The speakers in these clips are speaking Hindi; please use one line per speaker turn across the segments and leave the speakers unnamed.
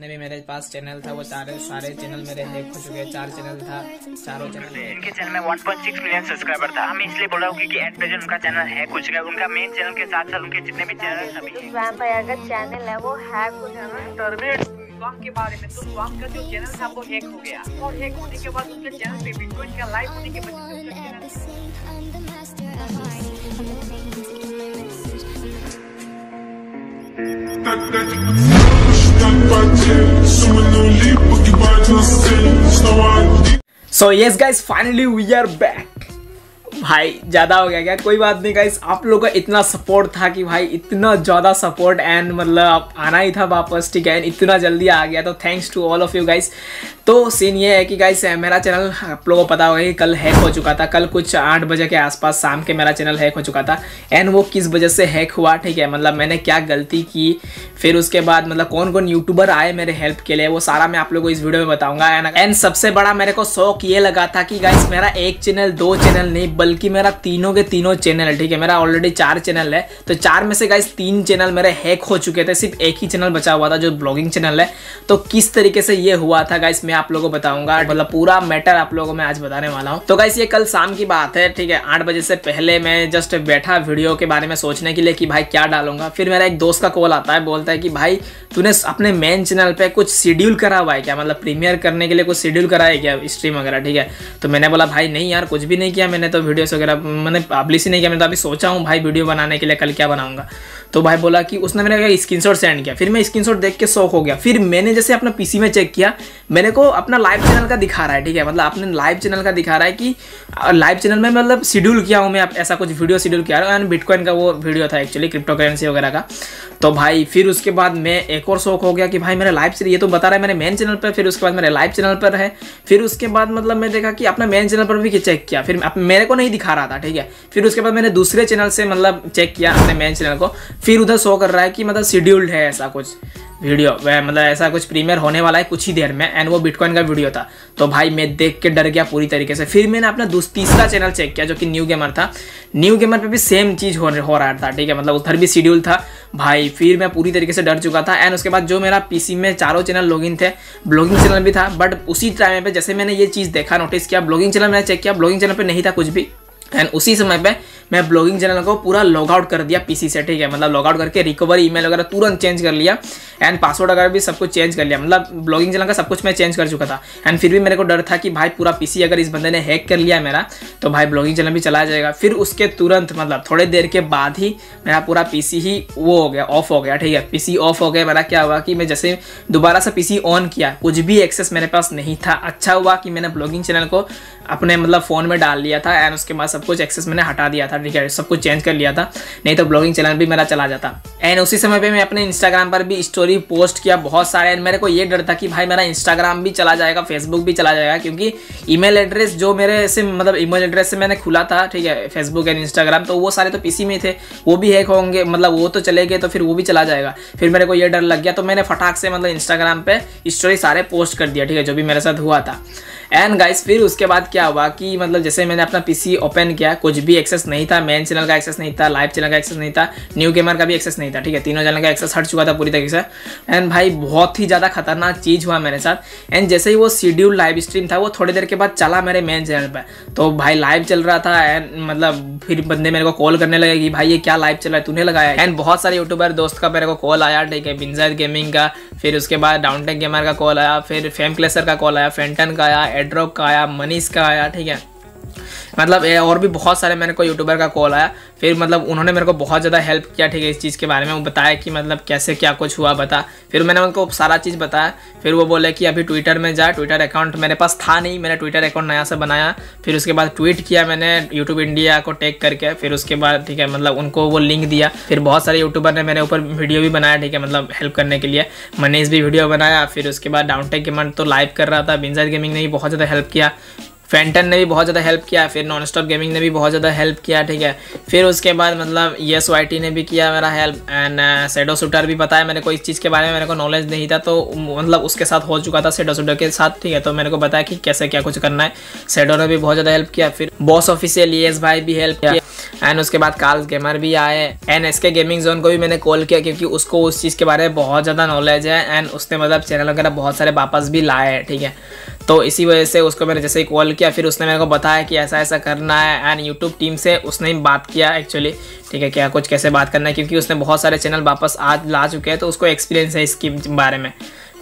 जितने भी मेरे पास चैनल था वो सारे सारे चैनल मेरे हो चुके चार चैनल था चारों चैनल
इनके चैनल में 1.6 मिलियन सब्सक्राइबर था। हम इसलिए बोल रहा हूँ क्योंकि एट प्रेजेंट उनका चैनल हैक हो चुका है उनका मेन चैनल के साथ साथ उनके जितने भी चैनल सभी
वैम्पायर का चैनल है वो हैक हो जाना
स्वाम के बारे में। तो स्वाम का जो चैनल था वो हैक हो गया। और हैक होने के बाद उनके चैनल पे बिटकॉइन का लाइव होने की वजह से उनका channel
so yes guys finally we are back भाई, ज़्यादा हो गया क्या? कोई बात नहीं गाइस आप लोगों का इतना सपोर्ट था कि भाई, इतना ज़्यादा सपोर्ट एंड मतलब आप आना ही था वापस, ठीक है? And इतना जल्दी आ गया तो thanks to all of you guys तो सीन ये है कि गाइस मेरा चैनल आप लोगों को पता होगा कि कल हैक हो चुका था। कल कुछ आठ बजे के आसपास शाम के मेरा चैनल हैक हो चुका था। एंड वो किस वजह से हैक हुआ, ठीक है? मतलब मैंने क्या गलती की? फिर उसके बाद मतलब कौन कौन यूट्यूबर आए मेरे हेल्प के लिए, वो सारा मैं आप लोगों को इस वीडियो में बताऊँगा। एंड सबसे बड़ा मेरे को शौक ये लगा था कि गाइस मेरा एक चैनल दो चैनल नहीं, बल्कि मेरा तीनों के तीनों चैनल है, ठीक है? मेरा ऑलरेडी चार चैनल है। तो चार में से गाइस तीन चैनल मेरे हैक हो चुके थे, सिर्फ़ एक ही चैनल बचा हुआ था जो ब्लॉगिंग चैनल है। तो किस तरीके से ये हुआ था गाइस मैं आप लोगों को बताऊँगा। मतलब पूरा मैटर आप लोगों को मैं आज बताने वाला हूँ। तो गाइस ये कल शाम की बात है, ठीक है? आठ बजे से पहले मैं जस्ट बैठा वीडियो के बारे में सोचने के लिए कि भाई क्या डालूँगा। फिर मेरा एक दोस्त का कॉल आता है, बोलता है कि भाई, तूने अपने मेन चैनल पे कुछ शेड्यूल करा हुआ है क्या? मतलब प्रीमियर करने के लिए कुछ शेड्यूल करा है क्या स्ट्रीम वगैरह, ठीक है? तो मैंने बोला, भाई नहीं यार, कुछ भी नहीं किया मैंने तो वीडियोस वगैरह मैंने पब्लिश ही नहीं किया मैं तो अभी सोचा हूँ, भाई वीडियो बनाने के लिए कल क्या बनाऊँगा? तो भाई बोला कि उसने मेरे स्क्रीनशॉट सेंड किया। फिर मैं स्क्रीनशॉट देख के शौक हो गया। फिर मैंने जैसे अपना पीसी में चेक किया मैंने को अपना लाइव चैनल का दिखा रहा है, ठीक है? मतलब अपने लाइव चैनल का दिखा रहा है कि लाइव चैनल में मतलब शेड्यूल किया हूँ मैं ऐसा कुछ वीडियो शेड्यूल किया। बिटकॉइन का वो वीडियो था एक्चुअली क्रिप्टो करेंसी वगैरह का। तो भाई, फिर उसके बाद मैं एक और शौक हो गया कि भाई, मेरा लाइव ये तो बता रहा है मेरे मेन चैनल पर, फिर उसके बाद मेरे लाइव चैनल पर है। फिर उसके बाद मतलब मैं देखा कि अपना मेन चैनल पर भी चेक किया। फिर मेरे को नहीं दिखा रहा था, ठीक है? फिर उसके बाद मैंने दूसरे चैनल से मतलब चेक किया अपने मेन चैनल को। फिर उधर शो कर रहा है कि मतलब शेड्यूल्ड है ऐसा कुछ। वीडियो वह मतलब ऐसा कुछ प्रीमियर होने वाला है कुछ ही देर में एंड वो बिटकॉइन का वीडियो था। तो भाई मैं देख के डर गया पूरी तरीके से। फिर मैंने अपना तीसरा चैनल चेक किया जो कि न्यू गेमर था। न्यू गेमर पे भी सेम चीज़ हो, हो रहा था ठीक है? मतलब उधर भी शेड्यूल था। भाई फिर मैं पूरी तरीके से डर चुका था एंड उसके बाद जो मेरा पीसी में चारों चैनल लॉगिन थे ब्लॉगिंग चैनल भी था बट उसी टाइम पे जैसे मैंने ये चीज़ देखा नोटिस किया ब्लॉगिंग चैनल मैंने चेक किया ब्लॉगिंग चैनल पर नहीं था कुछ भी। एंड उसी समय पे मैं ब्लॉगिंग चैनल को पूरा लॉग आउट कर दिया पीसी से, ठीक है? मतलब लॉग आउट करके रिकवरी ईमेल वगैरह तुरंत चेंज कर लिया एंड पासवर्ड वगैरह भी सब कुछ चेंज कर लिया। मतलब ब्लॉगिंग चैनल का सब कुछ मैं चेंज कर चुका था एंड फिर भी मेरे को डर था कि भाई पूरा पीसी अगर इस बंदे ने हैक कर लिया मेरा तो भाई ब्लॉगिंग चैनल भी चला जाएगा। फिर उसके तुरंत मतलब थोड़े देर के बाद ही मेरा पूरा पीसी ही वो हो गया ऑफ़ हो गया, ठीक है? पीसी ऑफ़ हो गया, मेरा क्या हुआ कि मैं जैसे दोबारा से पीसी ऑन किया, कुछ भी एक्सेस मेरे पास नहीं था। अच्छा हुआ कि मैंने ब्लॉगिंग चैनल को अपने मतलब फ़ोन में डाल लिया था एंड उसके बाद सब कुछ एक्सेस मैंने हटा दिया था सब कुछ चेंज कर लिया था। नहीं तो ब्लॉगिंग चैनल भी मेरा चला जाता। एंड उसी समय पे मैं अपने इंस्टाग्राम पर भी स्टोरी पोस्ट किया बहुत सारे। एंड मेरे को ये डर था कि भाई मेरा इंस्टाग्राम भी चला जाएगा फेसबुक भी चला जाएगा, क्योंकि ईमेल एड्रेस जो मेरे से मतलब ईमेल एड्रेस से मैंने खुला था, ठीक है फेसबुक एंड इंस्टाग्राम तो वो सारे तो पीसी में थे, वो भी हैक होंगे मतलब वो तो चले गए तो फिर वो भी चला जाएगा। फिर मेरे को ये डर लग गया तो मैंने फटाक से मतलब इंस्टाग्राम पे स्टोरी सारे पोस्ट कर दिया, ठीक है, जो भी मेरे साथ हुआ था। एंड गाइस फिर उसके बाद क्या हुआ कि मतलब जैसे मैंने अपना पीसी ओपन किया, कुछ भी एक्सेस नहीं था मेन चैनल का एक्सेस नहीं था लाइव चैनल का एक्सेस नहीं था न्यू गेमर का भी एक्सेस नहीं था, ठीक है? तीनों चैनल का एक्सेस हट चुका था पूरी तरीके से। एंड भाई, बहुत ही ज़्यादा खतरनाक चीज़ हुआ मेरे साथ। एंड जैसे ही वो शेड्यूल लाइव स्ट्रीम था, वो थोड़ी देर के बाद चला मेरे मेन चैनल पर तो भाई लाइव चल रहा था एंड मतलब फिर बंदे मेरे को कॉल करने लगे कि भाई ये क्या लाइव चल रहा है, तूने लगाया एंड बहुत सारे यूट्यूबर दोस्त का मेरे को कॉल आया, ठीक है? बिनजायद गेमिंग का, फिर उसके बाद डाउनटेक गेमर का कॉल आया, फिर फेम क्लेसर का कॉल आया फेंटन का आया एड्रॉप का आया मनीष का आया ठीक है? मतलब और भी बहुत सारे मेरे को यूट्यूबर का कॉल आया। फिर मतलब उन्होंने मेरे को बहुत ज़्यादा हेल्प किया, ठीक है, इस चीज़ के बारे में। वो बताया कि मतलब कैसे क्या कुछ हुआ, बता। फिर मैंने उनको सारा चीज़ बताया। फिर वो बोले कि अभी ट्विटर में जा। ट्विटर अकाउंट मेरे पास था नहीं। मैंने ट्विटर अकाउंट नया से बनाया। फिर उसके बाद ट्वीट किया मैंने यूट्यूब इंडिया को टेक करके। फिर उसके बाद, ठीक है मतलब उनको वो लिंक दिया। फिर बहुत सारे यूट्यूबर ने मेरे ऊपर वीडियो भी बनाया, ठीक है मतलब हेल्प करने के लिए। मनीष भी वीडियो बनाया। फिर उसके बाद डाउनटेक गेमर तो लाइव कर रहा था। बिंजाद गेमिंग ने भी बहुत ज़्यादा हेल्प किया। फेंटन ने भी बहुत ज़्यादा हेल्प किया, फिर नॉन स्टॉप गेमिंग ने भी बहुत ज़्यादा हेल्प किया, ठीक है। फिर उसके बाद मतलब यस वाई ने भी किया मेरा हेल्प एंड सेडो शूटर भी बताया मेरे को इस चीज़ के बारे में, मेरे को नॉलेज नहीं था तो मतलब उसके साथ हो चुका था सेडो शूटर के साथ, ठीक है। तो मेरे को बताया कि कैसे क्या कुछ करना है। सेडो ने भी बहुत ज़्यादा हेल्प किया, फिर बॉस ऑफिसियल येस भाई भी हेल्प किया एंड उसके बाद कार्ल गेमर भी आए and S K gaming zone को भी मैंने कॉल किया, क्योंकि उसको उस चीज़ के बारे में बहुत ज़्यादा नॉलेज है एंड उसने मतलब चैनल वगैरह बहुत सारे वापस भी लाए हैं ठीक है। तो इसी वजह से उसको मैंने जैसे ही कॉल किया, फिर उसने मेरे को बताया कि ऐसा ऐसा करना है एंड यूट्यूब टीम से उसने ही बात किया एक्चुअली ठीक है, क्या कुछ, कैसे बात करना है, क्योंकि उसने बहुत सारे चैनल वापस आज ला चुके हैं तो उसको एक्सपीरियंस है इसके बारे में।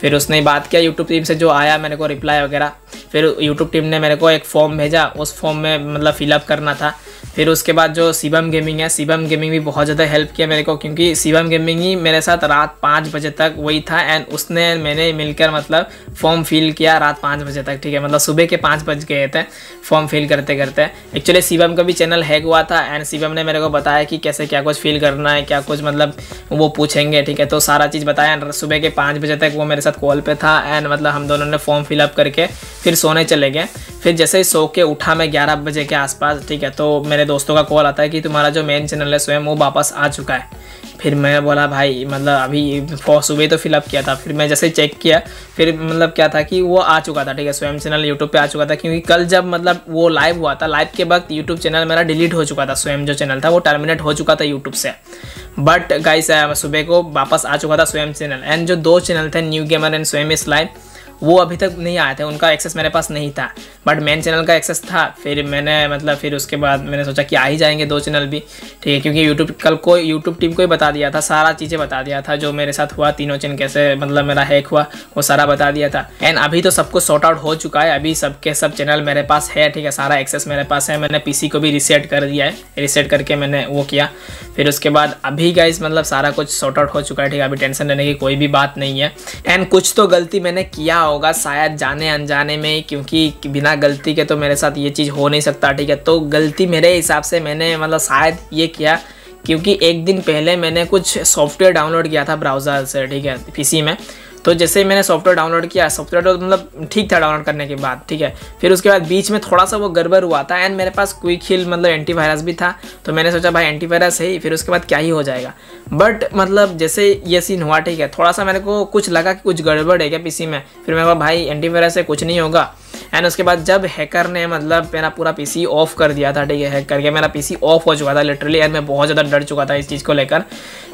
फिर उसने बात किया यूट्यूब टीम से जो आया, मेरे को रिप्लाई वगैरह, फिर यूट्यूब टीम ने मेरे को एक फॉर्म भेजा, उस फॉर्म में मतलब फिलअप करना था। फिर उसके बाद जो शिवम गेमिंग है, शिवम गेमिंग भी बहुत ज़्यादा हेल्प किया मेरे को क्योंकि शिवम गेमिंग ही मेरे साथ रात पाँच बजे तक वही था एंड उसने, मैंने मिलकर मतलब फॉर्म फिल किया रात पाँच बजे तक, ठीक है? मतलब सुबह के पाँच बज गए थे फॉर्म फिल करते करते। एक्चुअली शिवम का भी चैनल हैक हुआ था एंड शिवम ने मेरे को बताया कि कैसे क्या कुछ फिल करना है, क्या कुछ मतलब वो पूछेंगे, ठीक है? तो सारा चीज़ बताया एंड सुबह के पाँच बजे तक वो मेरे साथ कॉल पर था एंड मतलब हम दोनों ने फॉर्म फिलअप करके फिर सोने चले गए। फिर जैसे ही सो के उठा मैं ग्यारह बजे के आसपास, ठीक है? तो मेरे दोस्तों का कॉल आता है कि तुम्हारा जो मेन चैनल है स्वयं वो वापस आ चुका है। फिर मैं बोला, भाई मतलब अभी सुबह तो फिलअप किया था। फिर मैं जैसे चेक किया, फिर मतलब क्या था कि वो आ चुका था, ठीक है, स्वयं चैनल यूट्यूब पे आ चुका था। क्योंकि कल जब मतलब वो लाइव हुआ था लाइव के वक्त यूट्यूब चैनल मेरा डिलीट हो चुका था, स्वयं जो चैनल था, वो टर्मिनेट हो चुका था यूट्यूब से। बट गाइस सुबह को वापस आ चुका था स्वयं चैनल एंड जो दो चैनल थे न्यू गेमर एंड स्वयं इस लाइव वो अभी तक नहीं आए थे, उनका एक्सेस मेरे पास नहीं था। बट मेन चैनल का एक्सेस था, फिर मैंने मतलब फिर उसके बाद मैंने सोचा कि आ ही जाएँगे दो चैनल भी। ठीक है, क्योंकि यूट्यूब कल को यूट्यूब टीम को ही बता दिया था, सारा चीज़ें बता दिया था, जो मेरे साथ हुआ, तीनों चैन कैसे मतलब मेरा हैक हुआ, वो सारा बता दिया था। एंड अभी तो सब कुछ सॉर्ट आउट हो चुका है, अभी सबके सब चैनल मेरे पास है, ठीक है, सारा एक्सेस मेरे पास है, मैंने पीसी को भी रिसेट कर दिया है रिसेट करके मैंने वो किया। फिर उसके बाद अभी गाइस मतलब सारा कुछ सॉर्ट आउट हो चुका है, ठीक है, अभी टेंशन लेने की कोई भी बात नहीं है। एंड कुछ तो गलती मैंने किया होगा शायद जाने अनजाने में, क्योंकि बिना गलती के तो मेरे साथ ये चीज़ हो नहीं सकता, ठीक है? तो गलती मेरे हिसाब से मैंने मतलब शायद ये किया, क्योंकि एक दिन पहले मैंने कुछ सॉफ्टवेयर डाउनलोड किया था ब्राउज़र से, ठीक है? पीसी में। तो जैसे ही मैंने सॉफ्टवेयर डाउनलोड किया सॉफ्टवेयर तो मतलब ठीक था डाउनलोड करने के बाद, ठीक है। फिर उसके बाद बीच में थोड़ा सा वो गड़बड़ हुआ था एंड मेरे पास क्विक हिल मतलब एंटीवायरस भी था तो मैंने सोचा भाई एंटीवायरस है ही, फिर उसके बाद क्या ही हो जाएगा। बट मतलब जैसे ये सीन हुआ, ठीक है, थोड़ा सा मेरे को कुछ लगा कि कुछ गड़बड़ है क्या पीसी में? फिर मेरे मैं भाई एंटीवायरस है कुछ नहीं होगा। एंड उसके बाद जब हैकर ने मतलब मेरा पूरा पीसी ऑफ़ कर दिया था, ठीक है हैक करके मेरा पीसी ऑफ़ हो चुका था लिटरली एंड मैं बहुत ज़्यादा डर चुका था इस चीज़ को लेकर।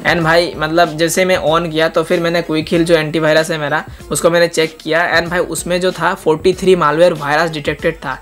एंड भाई मतलब जैसे मैं ऑन किया तो फिर मैंने क्विक हिल जो एंटीवायरस है मेरा, उसको मैंने चेक किया। एंड भाई, उसमें जो था 43 मालवेयर वायरस डिटेक्टेड था।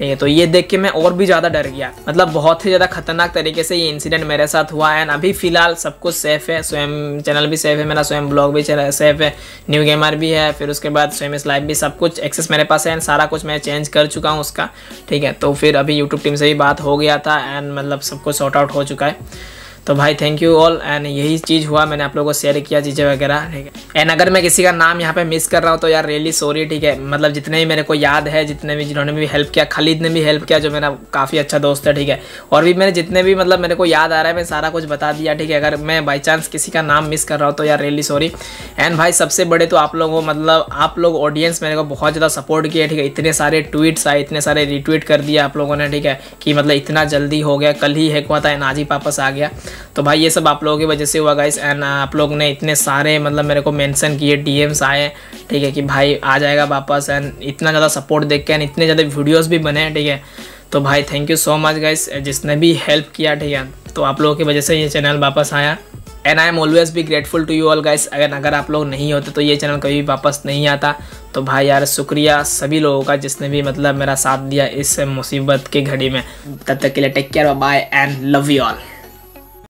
है तो ये देख के मैं और भी ज़्यादा डर गया। मतलब बहुत ही ज़्यादा खतरनाक तरीके से ये इंसिडेंट मेरे साथ हुआ एंड अभी फ़िलहाल सब कुछ सेफ़ है। स्वयं चैनल भी सेफ़ है, मेरा स्वयं ब्लॉग भी सेफ़ है। न्यू गेमर भी है, फिर उसके बाद स्वयं इस लाइफ भी सब कुछ एक्सेस मेरे पास है। एंड सारा कुछ मैं चेंज कर चुका हूँ उसका। ठीक है तो फिर अभी यूट्यूब टीम से भी बात हो गया था। एंड मतलब सब कुछ सॉर्ट आउट हो चुका है। तो भाई थैंक यू ऑल एंड यही चीज़ हुआ, मैंने आप लोगों को शेयर किया चीज़ें वगैरह, ठीक है? एंड अगर मैं किसी का नाम यहाँ पे मिस कर रहा हूँ तो यार रियली सॉरी ठीक है? मतलब जितने भी मेरे को याद है, जितने भी जिन्होंने भी हेल्प किया खालिद ने भी हेल्प किया, जो मेरा काफ़ी अच्छा दोस्त है, ठीक है? और भी मैंने जितने भी मतलब मेरे को याद आ रहा है मैं सारा कुछ बता दिया, ठीक है? अगर मैं बाई चांस किसी का नाम मिस कर रहा हूँ तो यार रियली सॉरी एंड भाई, सबसे बड़े तो आप लोग मतलब आप लोग ऑडियंस मेरे को बहुत ज़्यादा सपोर्ट किया ठीक है? इतने सारे ट्वीट्स आए, इतने सारे रिट्वीट कर दिया आप लोगों ने, ठीक है? कि मतलब इतना जल्दी हो गया, कल ही हैक हुआ था एंड आज ही वापस आ गया। तो भाई ये सब आप लोगों की वजह से हुआ गाइस एंड आप लोग ने इतने सारे मतलब मेरे को मेंशन किए डीएम्स आए, ठीक है, कि भाई आ जाएगा वापस. एंड इतना ज़्यादा सपोर्ट देख के एंड इतने ज़्यादा वीडियोज़ भी बने ठीक है. तो भाई thank you so much guys जिसने भी हेल्प किया, ठीक है. तो आप लोगों की वजह से ये चैनल वापस आया. एंड आई एम ऑलवेज भी grateful to you all guys अगर अगर आप लोग नहीं होते तो ये चैनल कभी वापस नहीं आता. तो भाई, यार, शुक्रिया सभी लोगों का जिसने भी मतलब मेरा साथ दिया इस मुसीबत की घड़ी में. तब तक के लिए take care bye and love you all